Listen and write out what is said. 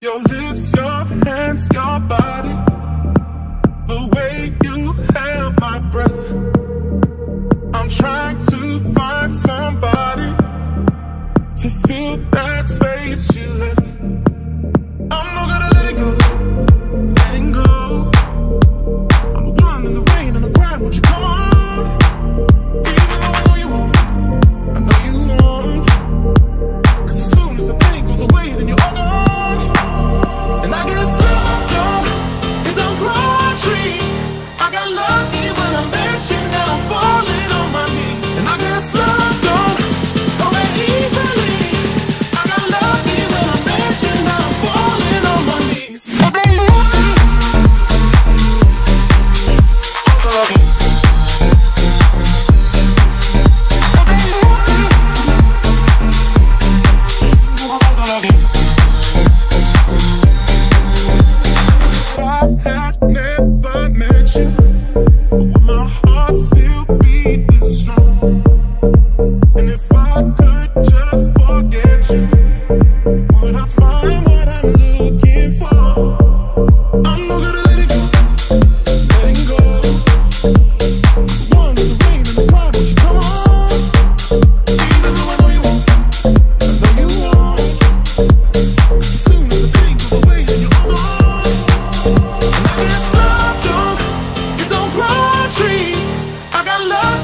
Your lips, your hands, your body. I